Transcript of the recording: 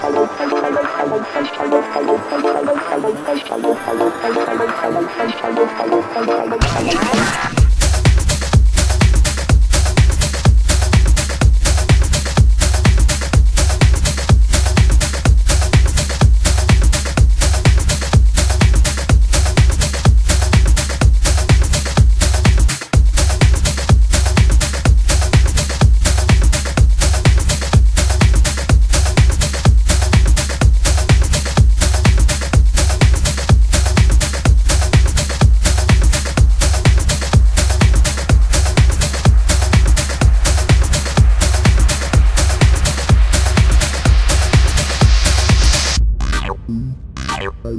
I'm Yeah.